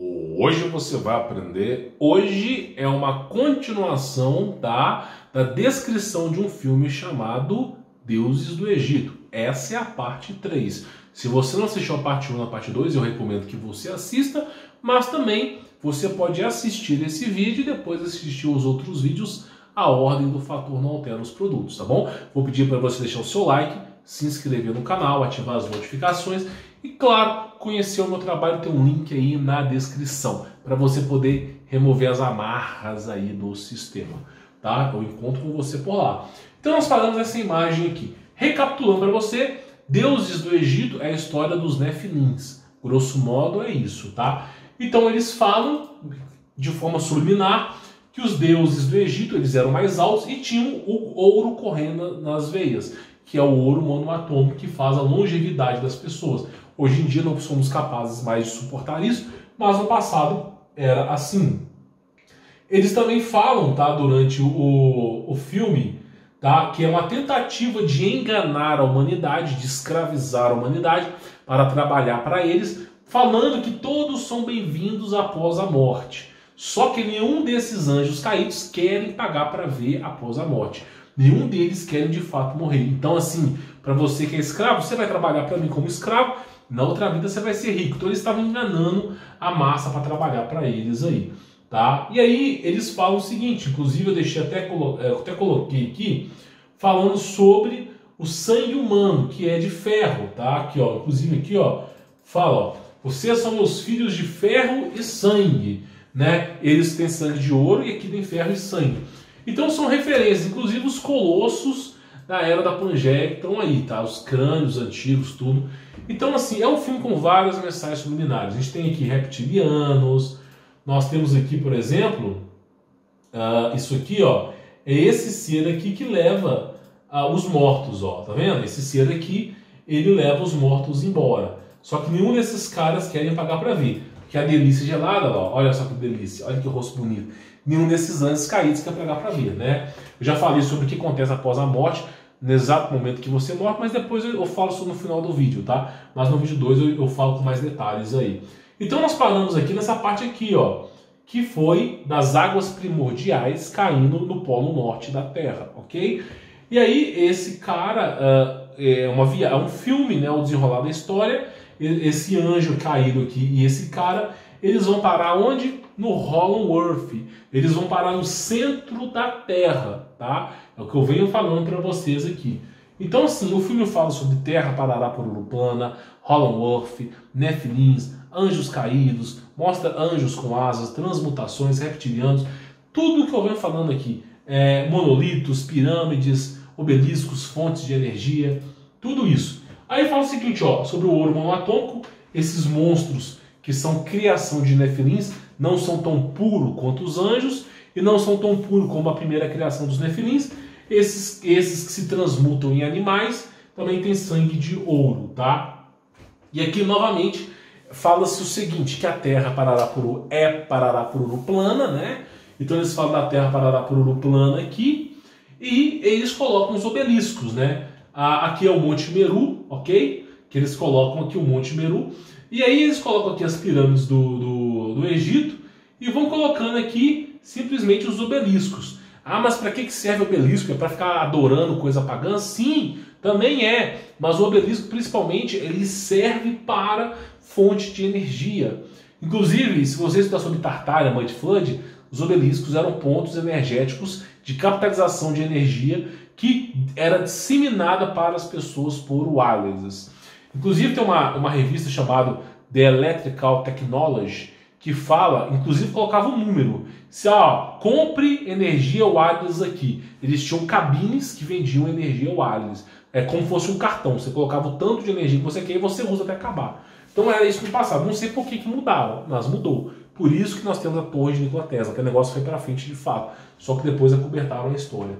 Hoje você vai aprender. Hoje é uma continuação da descrição de um filme chamado Deuses do Egito. Essa é a parte 3. Se você não assistiu a parte 1 e a parte 2, eu recomendo que você assista, mas também você pode assistir esse vídeo e depois assistir os outros vídeos. A ordem do fator não altera os produtos, tá bom? Vou pedir para você deixar o seu like, se inscrever no canal, ativar as notificações e, claro, conhecer o meu trabalho, tem um link aí na descrição para você poder remover as amarras aí do sistema, tá? Eu encontro com você por lá. Então nós falamos dessa imagem aqui. Recapitulando para você, deuses do Egito é a história dos Nefilins. Grosso modo é isso, tá? Então eles falam de forma subliminar que os deuses do Egito eles eram mais altos e tinham o ouro correndo nas veias, que é o ouro monoatômico que faz a longevidade das pessoas. Hoje em dia não somos capazes mais de suportar isso, mas no passado era assim. Eles também falam, tá, durante o, o filme, tá, que é uma tentativa de enganar a humanidade, de escravizar a humanidade para trabalhar para eles, falando que todos são bem-vindos após a morte. Só que nenhum desses anjos caídos querem pagar para ver após a morte. Nenhum deles querem de fato morrer. Então, assim, para você que é escravo, você vai trabalhar para mim como escravo na outra vida você vai ser rico. Então eles estavam enganando a massa para trabalhar para eles aí. Tá? E aí eles falam o seguinte, inclusive eu deixei até, é, até coloquei aqui, falando sobre o sangue humano, que é de ferro, tá? Aqui, ó, inclusive aqui, ó, fala, ó, vocês são meus filhos de ferro e sangue, né? Eles têm sangue de ouro e aqui tem ferro e sangue. Então são referências, inclusive os colossos da era da Pangeia estão aí, tá? Os crânios antigos, tudo. Então, assim, é um filme com várias mensagens subliminares. A gente tem aqui reptilianos, nós temos aqui, por exemplo, uh, isso aqui, ó, é esse ser aqui que leva uh, os mortos, ó, tá vendo? Esse ser aqui, ele leva os mortos embora. Só que nenhum desses caras querem pagar para ver. Que a delícia gelada, ó, olha só que delícia, olha que rosto bonito. Nenhum desses anjos caídos quer pagar para ver, né? Eu já falei sobre o que acontece após a morte, no exato momento que você morre, mas depois eu, falo isso no final do vídeo, tá? Mas no vídeo 2 eu, eu falo com mais detalhes aí. Então nós paramos aqui nessa parte aqui, ó, que foi das águas primordiais caindo no polo norte da Terra, ok? E aí esse cara uh, é, uma via, é um filme, né, o desenrolar da história, esse anjo caído aqui e esse cara, eles vão parar onde? No Hollow Earth. Eles vão parar no centro da Terra, tá? É o que eu venho falando para vocês aqui. Então, assim, o filme fala sobre terra, Uruplana, Holloworth, Nefilins, anjos caídos, mostra anjos com asas, transmutações, reptilianos, tudo o que eu venho falando aqui. É, monolitos, pirâmides, obeliscos, fontes de energia, tudo isso. Aí fala o seguinte, ó, sobre o ouro monoatômico, esses monstros que são criação de Nefilins não são tão puros quanto os anjos e não são tão puros como a primeira criação dos Nefilins, esses, esses que se transmutam em animais também têm sangue de ouro, tá? E aqui novamente fala-se o seguinte, que a Terra Pararapuru é Pararapuru plana, né? Então eles falam da Terra Pararapuru plana aqui e eles colocam os obeliscos, né? Aqui é o Monte Meru, ok? Que eles colocam aqui o Monte Meru. E aí eles colocam aqui as pirâmides do, do, do Egito e vão colocando aqui simplesmente os obeliscos. Ah, mas para que serve o obelisco? É para ficar adorando coisa pagã? Sim, também é. Mas o obelisco, principalmente, ele serve para fonte de energia. Inclusive, se você estudar sobre Tartária, Mud Flood, os obeliscos eram pontos energéticos de capitalização de energia que era disseminada para as pessoas por wireless. Inclusive, tem uma, uma revista chamada The Electrical Technology, que fala, inclusive colocava um número. Se ó, compre energia wireless aqui. Eles tinham cabines que vendiam energia wireless. É como se fosse um cartão. Você colocava o tanto de energia que você quer e você usa até acabar. Então era isso no passado. Não sei por que, que mudaram, mas mudou. Por isso que nós temos a torre de Nikola Tesla, que o negócio foi para frente de fato. Só que depois acobertaram a história.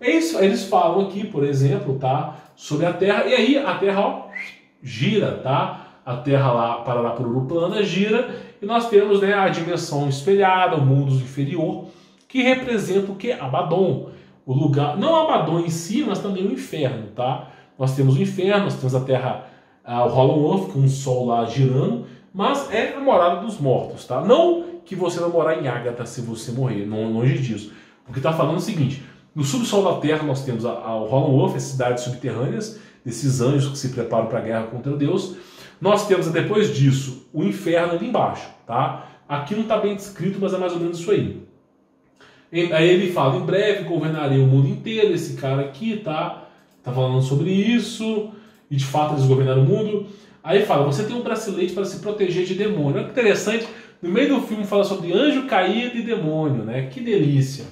É isso. Eles falam aqui, por exemplo, tá, sobre a Terra. E aí a Terra ó, gira, tá? A Terra lá, Paraná por plana, gira e nós temos né, a dimensão espelhada, o mundo inferior, que representa o que? Abaddon. O lugar, não Abaddon em si, mas também o inferno, tá? Nós temos o inferno, nós temos a Terra, a, o Hollow Earth, com o Sol lá girando, mas é a morada dos mortos, tá? Não que você vai morar em Ágata se você morrer, não, longe disso. O que está falando é o seguinte: no subsolo da Terra nós temos a, a Hollow as cidades subterrâneas, desses anjos que se preparam para a guerra contra Deus. Nós temos depois disso o inferno ali embaixo, tá? Aqui não está bem descrito, mas é mais ou menos isso aí. Aí ele fala: em breve governarei o mundo inteiro. Esse cara aqui tá, tá falando sobre isso, e de fato eles governaram o mundo. Aí fala: você tem um bracelete para se proteger de demônio. Olha que interessante. No meio do filme fala sobre anjo caído e demônio, né? Que delícia.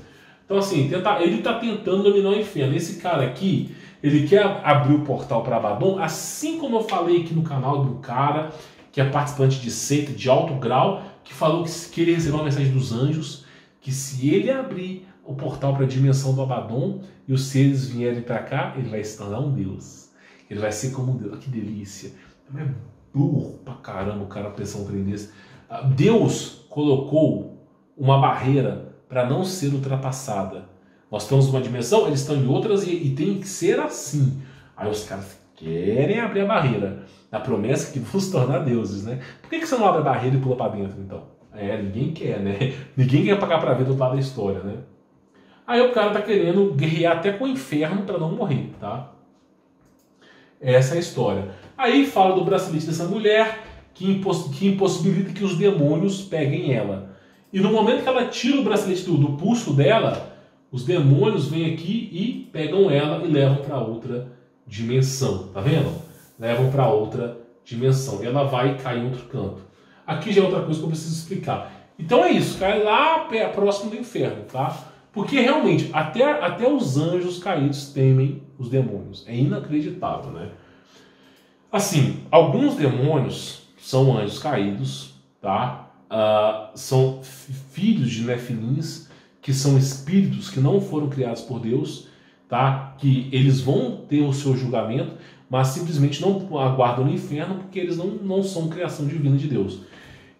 Então, assim, tenta, ele está tentando dominar o inferno. Esse cara aqui, ele quer abrir o portal para Abaddon, assim como eu falei aqui no canal do cara, que é participante de seita de alto grau, que falou que, que ele recebeu uma mensagem dos anjos, que se ele abrir o portal para a dimensão do Abaddon e os seres vierem para cá, ele vai se tornar um Deus. Ele vai ser como um Deus. Que delícia. É burro pra caramba o cara pensar um desse. Ah, Deus colocou uma barreira para não ser ultrapassada. Nós estamos numa dimensão, eles estão em outras e, e tem que ser assim. Aí os caras querem abrir a barreira, na promessa que vão se tornar deuses, né? Por que, que você não abre a barreira e pula para dentro, então? É, ninguém quer, né? Ninguém quer pagar para ver do lado da história, né? Aí o cara tá querendo guerrear até com o inferno para não morrer, tá? Essa é a história. Aí fala do bracelete dessa mulher que, imposs que impossibilita que os demônios peguem ela. E no momento que ela tira o bracelete do, do pulso dela, os demônios vêm aqui e pegam ela e levam para outra dimensão. Tá vendo? Levam para outra dimensão. E ela vai cair em outro canto. Aqui já é outra coisa que eu preciso explicar. Então é isso, cai lá próximo do inferno, tá? Porque realmente, até, até os anjos caídos temem os demônios. É inacreditável, né? Assim, alguns demônios são anjos caídos, tá? uh, são filhos de nefilins, que são espíritos que não foram criados por Deus, tá? que eles vão ter o seu julgamento, mas simplesmente não aguardam no inferno porque eles não, não são criação divina de Deus.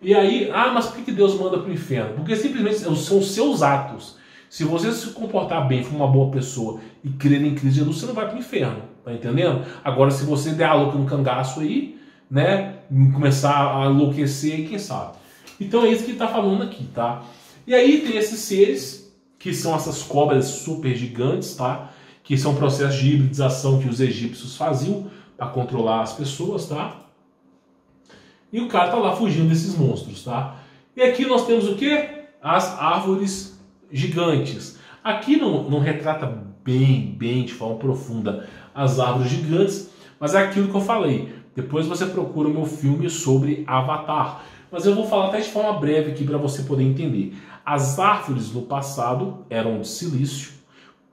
E aí, ah, mas por que Deus manda para o inferno? Porque simplesmente são seus atos. Se você se comportar bem, for uma boa pessoa e crer em Cristo Jesus, você não vai para o inferno, tá entendendo? Agora, se você der a louca no cangaço aí, né, começar a enlouquecer, quem sabe? Então é isso que ele está falando aqui, tá? E aí tem esses seres, que são essas cobras super gigantes, tá? Que são processos de hibridização que os egípcios faziam para controlar as pessoas, tá? E o cara tá lá fugindo desses monstros, tá? E aqui nós temos o que? As árvores gigantes. Aqui não, não retrata bem, bem, de forma profunda, as árvores gigantes, mas é aquilo que eu falei. Depois você procura o meu filme sobre Avatar mas eu vou falar até de forma breve aqui para você poder entender. As árvores no passado eram de silício,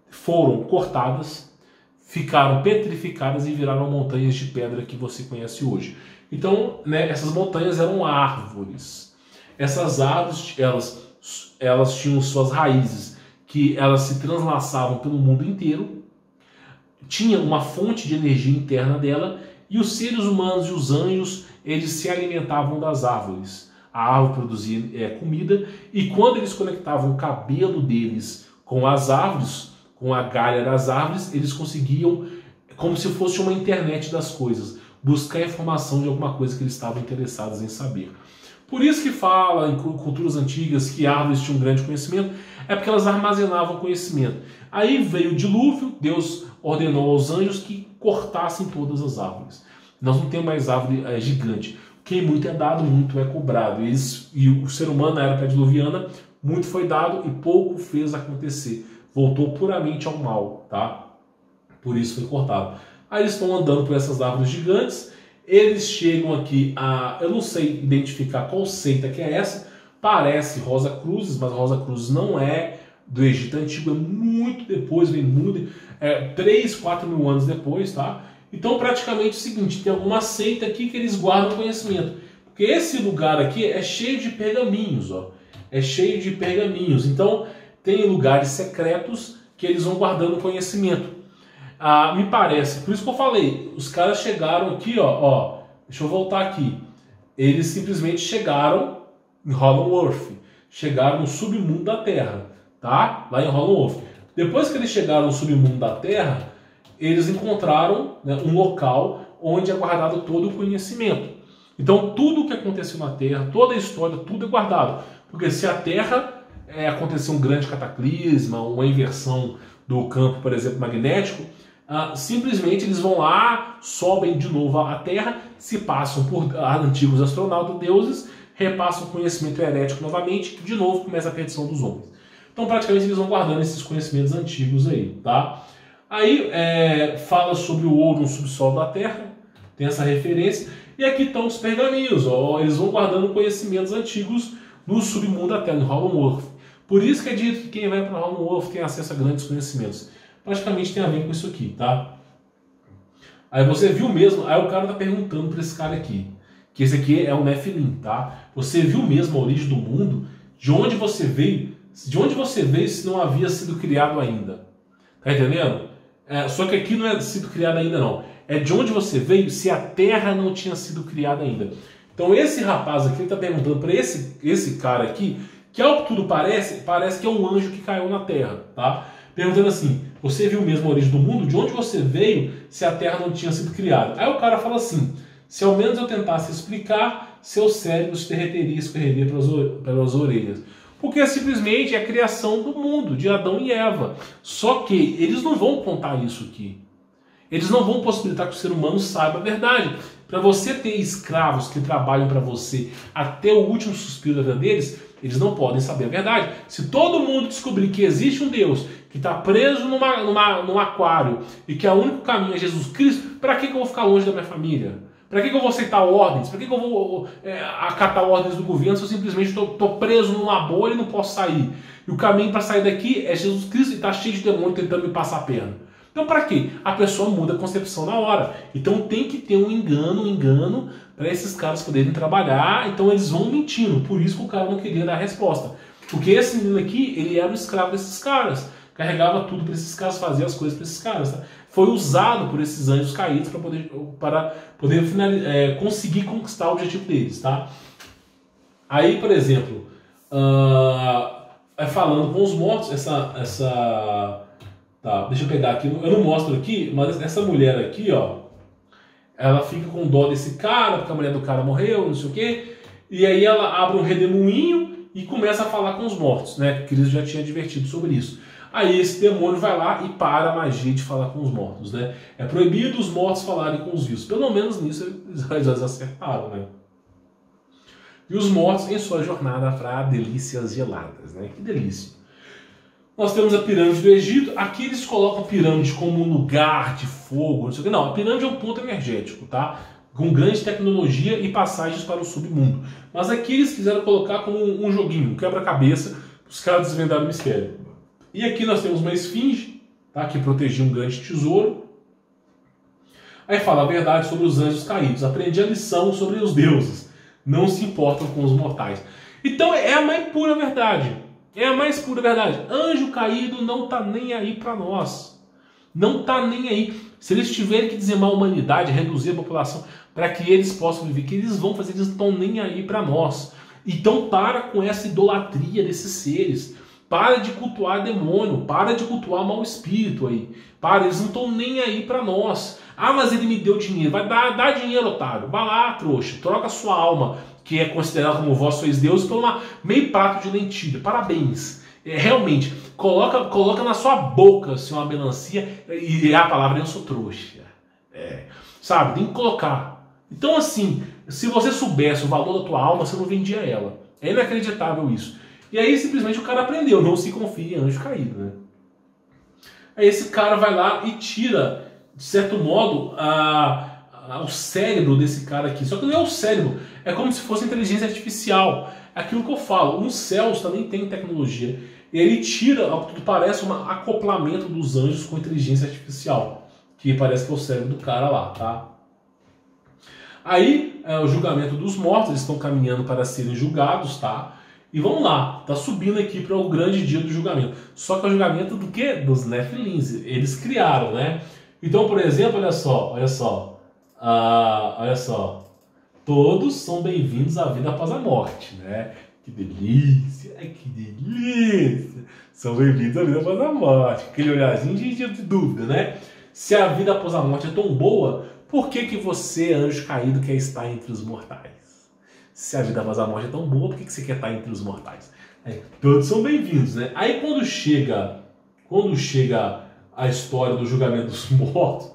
foram cortadas, ficaram petrificadas e viraram montanhas de pedra que você conhece hoje. Então, né, essas montanhas eram árvores. Essas árvores, elas, elas tinham suas raízes, que elas se translaçavam pelo mundo inteiro, tinha uma fonte de energia interna dela, e os seres humanos e os anjos eles se alimentavam das árvores. A árvore produzia é, comida e quando eles conectavam o cabelo deles com as árvores, com a galha das árvores, eles conseguiam, como se fosse uma internet das coisas, buscar informação de alguma coisa que eles estavam interessados em saber. Por isso que fala em culturas antigas que árvores tinham grande conhecimento, é porque elas armazenavam conhecimento. Aí veio o dilúvio, Deus ordenou aos anjos que cortassem todas as árvores. Nós não temos mais árvore é, gigante. Quem muito é dado, muito é cobrado. E, eles, e o ser humano na era pré-diluviana, muito foi dado e pouco fez acontecer. Voltou puramente ao mal, tá? Por isso foi cortado. Aí eles estão andando por essas árvores gigantes. Eles chegam aqui a. Eu não sei identificar qual seita que é essa. Parece Rosa Cruzes, mas Rosa Cruzes não é do Egito Antigo, é muito depois, vem muito. É, 3, 4 mil anos depois, tá? Então, praticamente é o seguinte: tem alguma seita aqui que eles guardam conhecimento. Porque esse lugar aqui é cheio de pergaminhos, ó. É cheio de pergaminhos. Então, tem lugares secretos que eles vão guardando conhecimento. Ah, me parece, por isso que eu falei, os caras chegaram aqui, ó, ó. Deixa eu voltar aqui. Eles simplesmente chegaram em Hollow chegaram no submundo da Terra, tá? Lá em Hollow Depois que eles chegaram no submundo da Terra, eles encontraram né, um local onde é guardado todo o conhecimento. Então tudo o que aconteceu na Terra, toda a história, tudo é guardado. Porque se a Terra é, acontecer um grande cataclisma, uma inversão do campo, por exemplo, magnético, ah, simplesmente eles vão lá, sobem de novo à Terra, se passam por antigos astronautas deuses, repassam o conhecimento herético novamente, de novo começa a perdição dos homens. Então, praticamente, eles vão guardando esses conhecimentos antigos aí, tá? Aí, é, fala sobre o ouro no subsolo da Terra, tem essa referência, e aqui estão os pergaminhos, ó, eles vão guardando conhecimentos antigos no submundo da Terra, no Hollow Earth. Por isso que é dito que quem vai para Hollow Earth tem acesso a grandes conhecimentos. Praticamente tem a ver com isso aqui, tá? Aí você viu mesmo, aí o cara tá perguntando para esse cara aqui, que esse aqui é o Nephilim, tá? Você viu mesmo a origem do mundo? De onde você veio? De onde você veio se não havia sido criado ainda? Tá entendendo? É, só que aqui não é sido criado ainda não. É de onde você veio se a terra não tinha sido criada ainda. Então esse rapaz aqui está perguntando para esse, esse cara aqui, que ao que tudo parece, parece que é um anjo que caiu na terra, tá? Perguntando assim, você viu mesmo a origem do mundo? De onde você veio se a terra não tinha sido criada? Aí o cara fala assim, se ao menos eu tentasse explicar, seu cérebro se derreteria e escorreria pelas, pelas orelhas. Porque é simplesmente a criação do mundo, de Adão e Eva. Só que eles não vão contar isso aqui. Eles não vão possibilitar que o ser humano saiba a verdade. Para você ter escravos que trabalham para você até o último suspiro da vida deles, eles não podem saber a verdade. Se todo mundo descobrir que existe um Deus que está preso numa, numa, num aquário e que é o único caminho é Jesus Cristo, para que, que eu vou ficar longe da minha família? Para que, que eu vou aceitar ordens? Para que, que eu vou é, acatar ordens do governo se eu simplesmente estou preso numa bolha e não posso sair? E o caminho para sair daqui é Jesus Cristo e está cheio de demônio tentando me passar a perna. Então, para quê? A pessoa muda a concepção na hora. Então, tem que ter um engano, um engano, para esses caras poderem trabalhar. Então, eles vão mentindo. Por isso que o cara não queria dar a resposta. Porque esse menino aqui, ele era o escravo desses caras. Carregava tudo para esses caras, fazia as coisas para esses caras. Tá? Foi usado por esses anjos caídos para poder, para poder é, conseguir conquistar o objetivo deles, tá? Aí, por exemplo, uh, falando com os mortos, essa, essa, tá? Deixa eu pegar aqui, eu não mostro aqui, mas essa mulher aqui, ó, ela fica com dó desse cara porque a mulher do cara morreu, não sei o quê, e aí ela abre um redemoinho e começa a falar com os mortos, né? Cristo já tinha advertido sobre isso. Aí esse demônio vai lá e para a magia de falar com os mortos, né? É proibido os mortos falarem com os vivos. Pelo menos nisso eles acertaram, né? E os mortos em sua jornada para delícias geladas, né? Que delícia. Nós temos a pirâmide do Egito. Aqui eles colocam a pirâmide como um lugar de fogo, não sei o que. Não, a pirâmide é um ponto energético, tá? Com grande tecnologia e passagens para o submundo. Mas aqui eles quiseram colocar como um joguinho, um quebra-cabeça, os caras desvendaram o mistério. E aqui nós temos uma esfinge, tá, que protegia um grande tesouro. Aí fala a verdade sobre os anjos caídos. Aprendi a lição sobre os deuses. Não se importam com os mortais. Então é a mais pura verdade. É a mais pura verdade. Anjo caído não está nem aí para nós. Não está nem aí. Se eles tiverem que dizimar a humanidade, reduzir a população, para que eles possam viver, que eles vão fazer, eles não estão nem aí para nós. Então para com essa idolatria desses seres. Para de cultuar demônio, para de cultuar mau espírito aí. Para, eles não estão nem aí para nós. Ah, mas ele me deu dinheiro. Vai dar, dar dinheiro, otário. Vai lá, trouxa. Troca sua alma, que é considerada como vós sois Deus, por uma meio prato de lentilha. Parabéns. É, realmente, coloca, coloca na sua boca assim, uma melancia e a palavra eu sou trouxa. É, sabe, tem que colocar. Então, assim, se você soubesse o valor da tua alma, você não vendia ela. É inacreditável isso. E aí simplesmente o cara aprendeu, não se confie em anjo caído, né? Aí esse cara vai lá e tira, de certo modo, a, a, o cérebro desse cara aqui. Só que não é o cérebro, é como se fosse inteligência artificial. É aquilo que eu falo, os céus também tem tecnologia. E ele tira, ao que tudo parece, um acoplamento dos anjos com inteligência artificial. Que parece que é o cérebro do cara lá, tá? Aí, é, o julgamento dos mortos, eles estão caminhando para serem julgados, tá? E vamos lá, tá subindo aqui para o grande dia do julgamento. Só que é o julgamento do que? Dos Nephilims. Eles criaram, né? Então, por exemplo, olha só, olha só. Ah, olha só. Todos são bem-vindos à vida após a morte, né? Que delícia, que delícia. São bem-vindos à vida após a morte. Aquele olharzinho de, de dúvida, né? Se a vida após a morte é tão boa, por que, que você, anjo caído, quer estar entre os mortais? Se a vida após a morte é tão boa, por que, você quer estar entre os mortais? É, todos são bem-vindos, né? Aí quando chega, quando chega a história do julgamento dos mortos,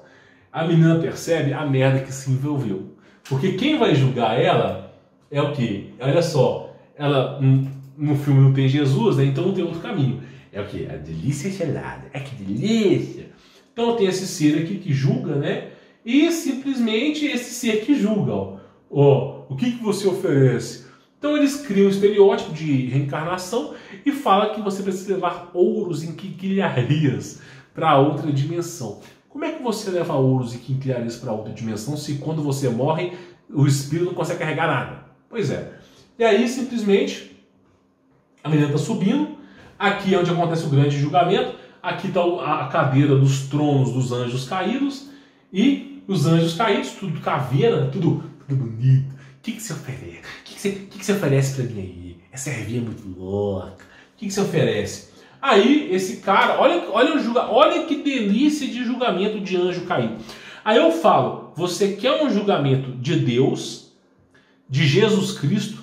a menina percebe a merda que se envolveu. Porque quem vai julgar ela é o quê? Olha só, ela no filme não tem Jesus, né? então não tem outro caminho. É o quê? A delícia gelada. É que delícia! Então tem esse ser aqui que julga, né? E simplesmente esse ser que julga, ó. ó o que, que você oferece? Então eles criam um estereótipo de reencarnação e fala que você precisa levar ouros em quinquilharias para outra dimensão. Como é que você leva ouros e quinquilharias para outra dimensão se quando você morre o espírito não consegue carregar nada? Pois é. E aí simplesmente a menina está subindo. Aqui é onde acontece o grande julgamento. Aqui está a cadeira dos tronos dos anjos caídos. E os anjos caídos, tudo caveira, tudo, tudo bonito. Que, que você oferece? O que, que, você, que, que você oferece para mim aí? Essa ervinha é muito louca. O que, que você oferece? Aí esse cara, olha, olha, o julga, olha que delícia de julgamento de anjo caído. Aí eu falo, você quer um julgamento de Deus, de Jesus Cristo,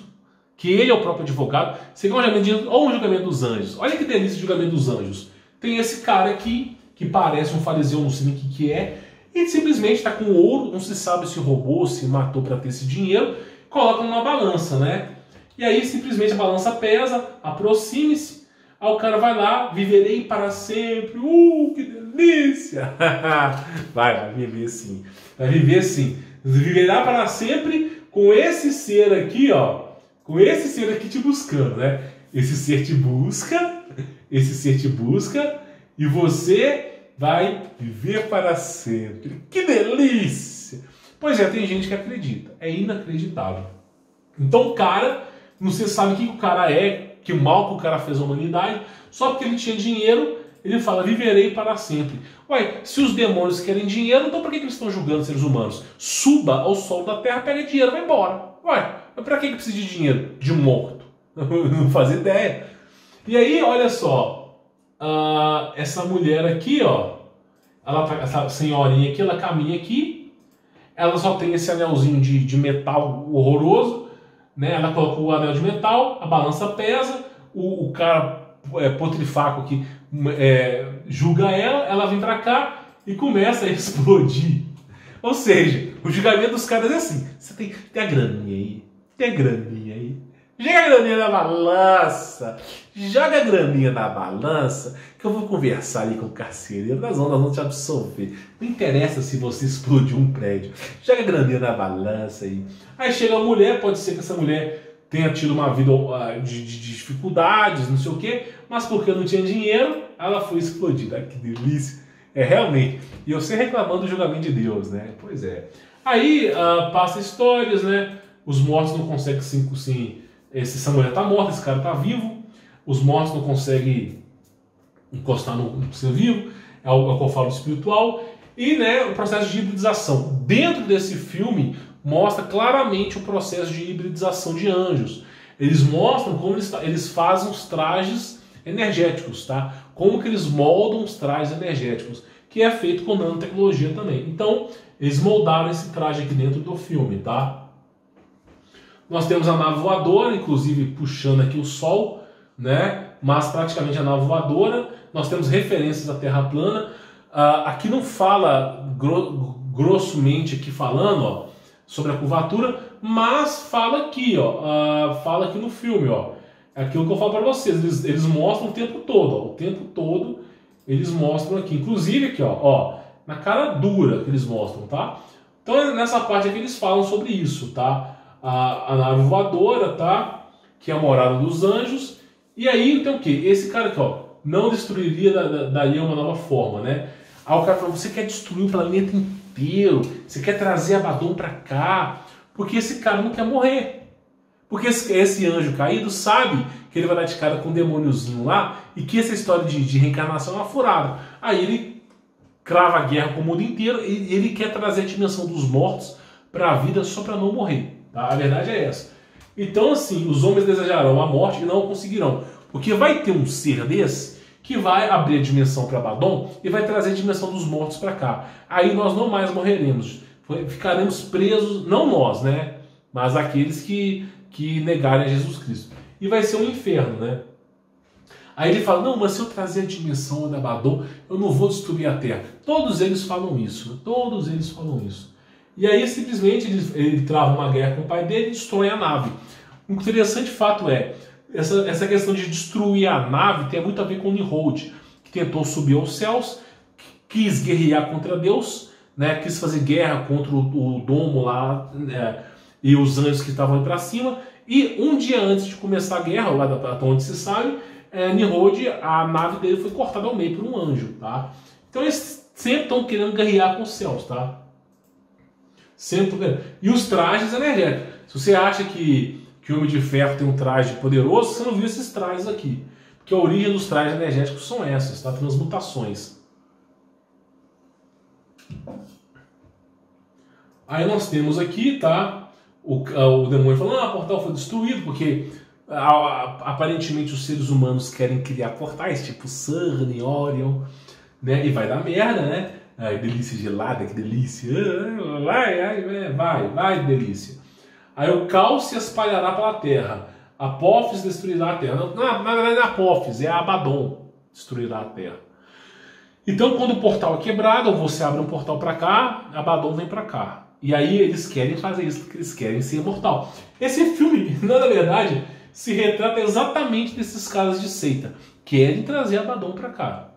que ele é o próprio advogado, você quer um julgamento de, ou um julgamento dos anjos. Olha que delícia de julgamento dos anjos. Tem esse cara aqui, que parece um fariseu, não sei nem o que, que é, e simplesmente está com ouro, não se sabe se roubou, se matou para ter esse dinheiro, coloca numa balança, né? E aí simplesmente a balança pesa, aproxime-se, aí o cara vai lá, viverei para sempre, uh, que delícia! vai, vai viver sim, vai viver sim, viverá para sempre com esse ser aqui, ó, com esse ser aqui te buscando, né? Esse ser te busca, esse ser te busca, e você vai viver para sempre. Que delícia! Pois é, tem gente que acredita. É inacreditável. Então o cara, não se sabe o que o cara é, que mal que o cara fez à humanidade, só porque ele tinha dinheiro, ele fala, viverei para sempre. Ué, se os demônios querem dinheiro, então por que, que eles estão julgando seres humanos? Suba ao sol da terra, pega dinheiro, vai embora. Ué, mas para que, que precisa de dinheiro? De morto? não faz ideia. E aí, olha só, uh, essa mulher aqui, ó, ela, tá, essa senhorinha aqui, ela caminha aqui, ela só tem esse anelzinho de, de metal horroroso, né? Ela colocou o anel de metal, a balança pesa, o, o cara é, potrifaco que é, julga ela, ela vem pra cá e começa a explodir. Ou seja, o julgamento dos caras é assim: você tem, tem a graninha aí, tem a graninha aí, Joga a graninha na balança. Joga a graninha na balança que eu vou conversar ali com o carcereiro. Nós vamos, nós vamos te absolver. Não interessa se você explodiu um prédio. Joga a graninha na balança aí. Aí chega a mulher, pode ser que essa mulher tenha tido uma vida ah, de, de, de dificuldades, não sei o quê, mas porque não tinha dinheiro, ela foi explodida. Ai, que delícia. É realmente. E você reclamando do julgamento de Deus, né? Pois é. Aí uh, passa histórias, né? Os mortos não conseguem se, se esse, essa mulher está morta, esse cara está vivo, os mortos não conseguem encostar no, no ser vivo, é o, é o que eu falo espiritual, e né, o processo de hibridização. Dentro desse filme, mostra claramente o processo de hibridização de anjos. Eles mostram como eles, eles fazem os trajes energéticos, tá? Como que eles moldam os trajes energéticos, que é feito com nanotecnologia também. Então, eles moldaram esse traje aqui dentro do filme, tá? Nós temos a nave voadora, inclusive puxando aqui o Sol, né? mas praticamente a nave voadora. Nós temos referências à Terra plana. Uh, aqui não fala gro grossomente aqui falando ó, sobre a curvatura, mas fala aqui, ó, uh, fala aqui no filme, ó. É aquilo que eu falo para vocês, eles, eles mostram o tempo todo, ó, o tempo todo eles mostram aqui, inclusive aqui, ó, ó, na cara dura que eles mostram, tá? Então nessa parte aqui eles falam sobre isso, tá? a, a nave voadora, tá? Que é a morada dos anjos. E aí, então o que? Esse cara aqui, ó, não destruiria da, da, uma nova forma, né? Aí o cara falou, você quer destruir o planeta inteiro, você quer trazer Abaddon para cá, porque esse cara não quer morrer. Porque esse, esse, anjo caído sabe que ele vai dar de cara com um demôniozinho lá e que essa história de, de reencarnação é uma furada. Aí ele crava a guerra com o mundo inteiro e ele quer trazer a dimensão dos mortos para a vida só para não morrer. Tá? A verdade é essa. Então, assim, os homens desejarão a morte e não conseguirão. Porque vai ter um ser desse que vai abrir a dimensão para Abaddon e vai trazer a dimensão dos mortos para cá. Aí nós não mais morreremos. ficaremos presos, não nós, né? Mas aqueles que, que negarem a Jesus Cristo. E vai ser um inferno, né? Aí ele fala: Não, mas se eu trazer a dimensão da Abaddon, eu não vou destruir a terra. Todos eles falam isso. Todos eles falam isso. E aí, simplesmente, ele, ele trava uma guerra com o pai dele e destrói a nave. O interessante fato é: essa, essa questão de destruir a nave tem muito a ver com Nimrod, que tentou subir aos céus, quis guerrear contra Deus, né, quis fazer guerra contra o, o domo lá né, e os anjos que estavam para cima. E um dia antes de começar a guerra, lá da, onde se sabe, é, a nave dele foi cortada ao meio por um anjo, tá? Então eles sempre estão querendo guerrear com os céus, tá? Sempre E os trajes energéticos. Se você acha que, que o Homem de Ferro tem um traje poderoso, você não viu esses trajes aqui. Porque a origem dos trajes energéticos são essas, tá? Transmutações. Aí nós temos aqui, tá? O, o demônio falando, ah, o portal foi destruído porque aparentemente os seres humanos querem criar portais, tipo Surne, Orion, né? E vai dar merda, né? Ai, delícia gelada, que delícia. Vai, vai, vai, vai, delícia. Aí o caos se espalhará pela terra. Apófis destruirá a terra. Não, na verdade não é Apófis, é Abaddon destruirá a terra. Então, quando o portal é quebrado, ou você abre um portal para cá, Abaddon vem para cá. E aí eles querem fazer isso, porque eles querem ser imortal. Esse filme, na verdade, se retrata exatamente desses casos de seita. Querem trazer Abaddon para cá.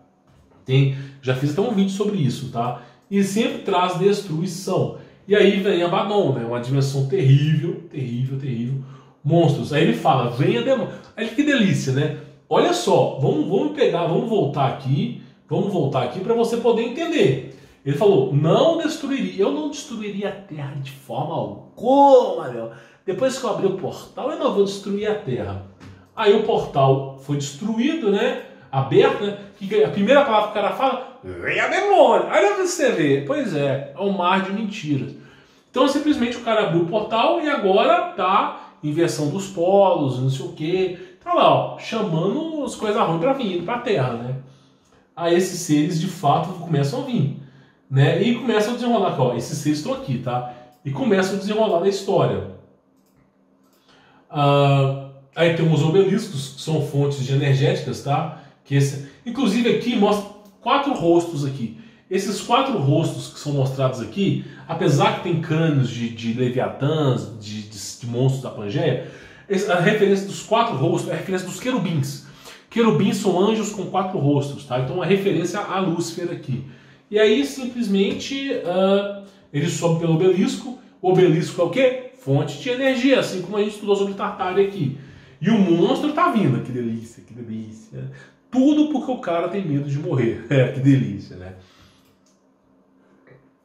Tem, já fiz até um vídeo sobre isso, tá? E sempre traz destruição. E aí vem Abaddon, né? Uma dimensão terrível, terrível, terrível. Monstros. Aí ele fala, venha demônio. Aí que delícia, né? Olha só, vamos, vamos pegar, vamos voltar aqui, vamos voltar aqui para você poder entender. Ele falou, não destruiria, eu não destruiria a terra de forma alguma, meu. Depois que eu abri o portal, eu não vou destruir a terra. Aí o portal foi destruído, né? Aberto, né? A primeira palavra que o cara fala, venha demônio. Aí você vê, pois é, é um mar de mentiras. Então simplesmente o cara abriu o portal e agora tá inversão dos polos, não sei o que. Tá lá, ó, chamando as coisas ruins para vir para a Terra, né? Aí esses seres de fato começam a vir, né? E começam a desenrolar, ó, esses seres estão aqui, tá? E começam a desenrolar na história. Ah, aí temos obeliscos, que são fontes energéticas, tá? Que esse, inclusive aqui mostra quatro rostos aqui. Esses quatro rostos que são mostrados aqui, apesar que tem crânios de, de leviatãs, de, de, de, monstros da Pangeia, a referência dos quatro rostos é a referência dos querubins. Querubins são anjos com quatro rostos, tá? Então a referência a Lúcifer aqui. E aí simplesmente uh, ele sobe pelo obelisco. O obelisco é o quê? fonte de energia, assim como a gente estudou sobre Tartária aqui. E o monstro tá vindo, que delícia, que delícia. Tudo porque o cara tem medo de morrer. É, que delícia, né?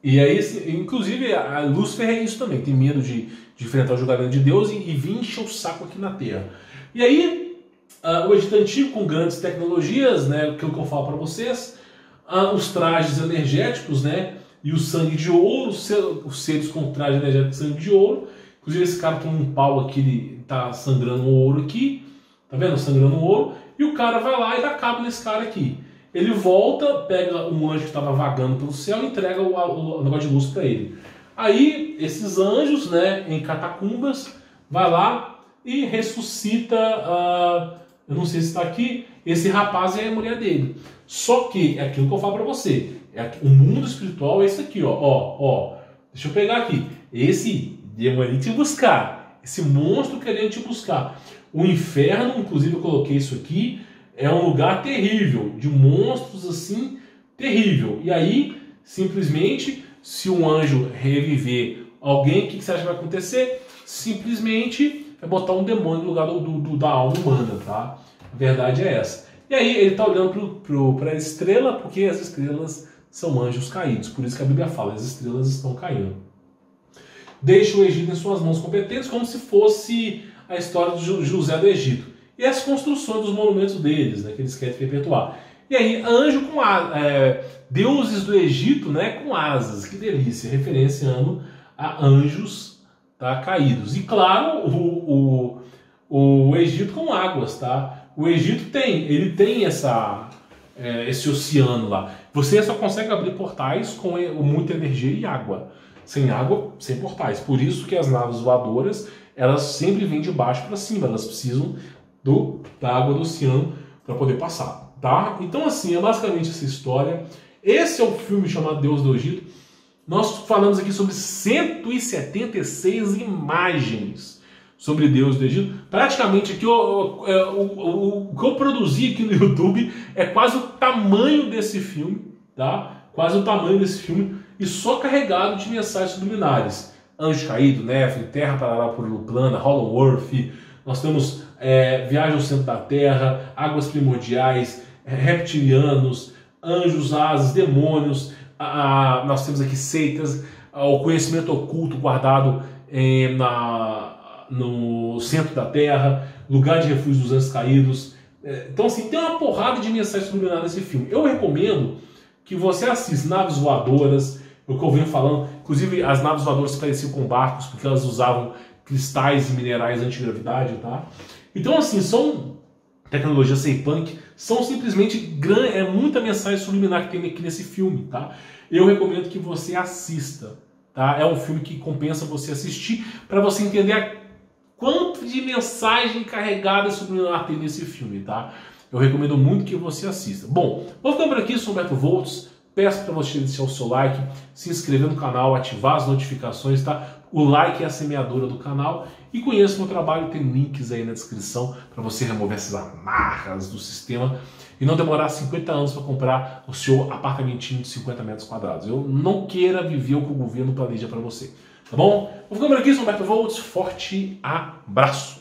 E aí, inclusive, a Lúcifer é isso também, tem medo de, de enfrentar o julgamento de Deus e, e vir encher o saco aqui na Terra. E aí, uh, o Egito Antigo, com grandes tecnologias, né, aquilo que eu falo para vocês, uh, os trajes energéticos, né, e o sangue de ouro, os seres com traje energético de sangue de ouro, Inclusive esse cara tem um pau aqui, ele tá sangrando ouro aqui, tá vendo? Sangrando ouro, e o cara vai lá e dá cabo nesse cara aqui. Ele volta, pega um anjo que estava vagando pelo céu e entrega o, o, o negócio de luz para ele. Aí esses anjos, né, em catacumbas, vai lá e ressuscita, uh, eu não sei se está aqui, esse rapaz é a mulher dele. Só que é aquilo que eu falo para você, é, o mundo espiritual é esse aqui, ó, ó, ó. Deixa eu pegar aqui. Esse demonia te buscar. Esse monstro querendo te buscar. O inferno, inclusive eu coloquei isso aqui, é um lugar terrível, de monstros assim, terrível. E aí, simplesmente, se um anjo reviver alguém, o que, você acha que vai acontecer? Simplesmente é botar um demônio no lugar do, do da alma humana, tá? A verdade é essa. E aí ele está olhando para a estrela, porque as estrelas são anjos caídos. Por isso que a Bíblia fala, as estrelas estão caindo deixa o Egito em suas mãos competentes, como se fosse a história de José do Egito. E as construções dos monumentos deles, né, que eles querem perpetuar. E aí, anjo com asas, é, deuses do Egito né, com asas, que delícia, referenciando a anjos tá, caídos. E claro, o, o, o Egito com águas, tá? O Egito tem, ele tem essa, é, esse oceano lá. Você só consegue abrir portais com muita energia e água. sem água, sem portais. Por isso que as naves voadoras, elas sempre vêm de baixo para cima, elas precisam do, da água do oceano para poder passar, tá? Então assim, é basicamente essa história. Esse é o filme chamado Deus do Egito. Nós falamos aqui sobre 176 imagens sobre Deus do Egito. Praticamente aqui o, é, o, o, o, que eu produzi aqui no YouTube é quase o tamanho desse filme, tá? Quase o tamanho desse filme e só carregado de mensagens subliminares. Anjo caído, Nefre, Terra Parará por Plana, Hollow Earth, nós temos é, Viagem ao Centro da Terra, Águas Primordiais, reptilianos, anjos, asas, demônios, a, a, nós temos aqui seitas, o conhecimento oculto guardado é, na, no centro da Terra, lugar de refúgio dos anjos caídos. É, então, assim, tem uma porrada de mensagens subliminares nesse filme. Eu recomendo que você assista Naves Voadoras, o que eu venho falando. Inclusive, as naves voadoras se pareciam com barcos, porque elas usavam cristais e minerais antigravidade, tá? Então, assim, são tecnologia cyberpunk, são simplesmente gran... é muita mensagem subliminar que tem aqui nesse filme, tá? Eu recomendo que você assista, tá? É um filme que compensa você assistir para você entender a quanto de mensagem carregada subliminar tem nesse filme, tá? Eu recomendo muito que você assista. Bom, vou ficando por aqui, sou o Beto Volts. Peço para você deixar o seu like, se inscrever no canal, ativar as notificações, tá? O like é a semeadora do canal e conheça meu trabalho, tem links aí na descrição para você remover essas amarras do sistema e não demorar 50 anos para comprar o seu apartamentinho de 50 metros quadrados. Eu não queira viver o que o governo planeja para você. Tá bom? Vou ficando por aqui, sou o Beto Volts. Forte abraço!